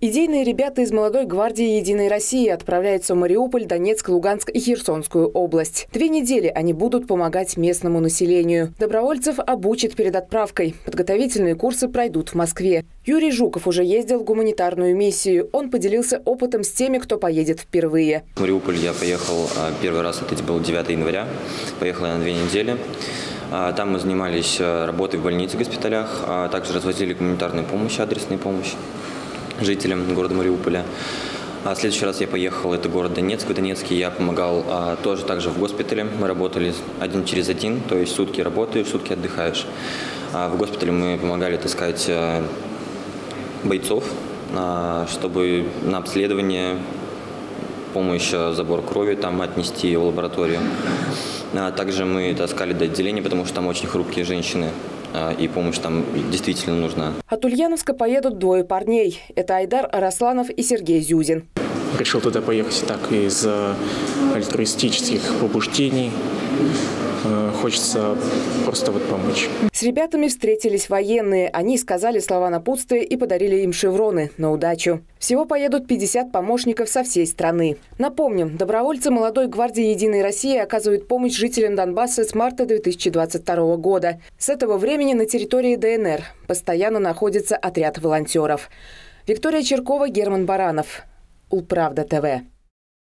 Идейные ребята из молодой гвардии «Единой России» отправляются в Мариуполь, Донецк, Луганск и Херсонскую область. Две недели они будут помогать местному населению. Добровольцев обучат перед отправкой. Подготовительные курсы пройдут в Москве. Юрий Жуков уже ездил в гуманитарную миссию. Он поделился опытом с теми, кто поедет впервые. В Мариуполь я поехал а, первый раз, это был 9 января. Поехал я на две недели. А, там мы занимались а, работой в больнице, госпиталях, также развозили гуманитарную помощь, адресную помощь жителям города Мариуполя. А в следующий раз я поехал, это город Донецк. В Донецке я помогал а, тоже также в госпитале. Мы работали один через один, то есть сутки работаешь, сутки отдыхаешь. А в госпитале мы помогали таскать а, бойцов, а, чтобы на обследование, помощь, а, забор крови там отнести в лабораторию. А также мы таскали до отделения, потому что там очень хрупкие женщины. А, и помощь там действительно нужна. От Ульяновска поедут двое парней. Это Айдар Арасланов и Сергей Зюзин. Решил туда поехать так из альтруистических побуждений. Э, хочется просто вот помочь. С ребятами встретились военные. Они сказали слова напутствия и подарили им шевроны на удачу. Всего поедут 50 помощников со всей страны. Напомним, добровольцы молодой гвардии «Единой России» оказывают помощь жителям Донбасса с марта 2022 года. С этого времени на территории ДНР постоянно находится отряд волонтеров. Виктория Черкова, Герман Баранов. Улправда ТВ.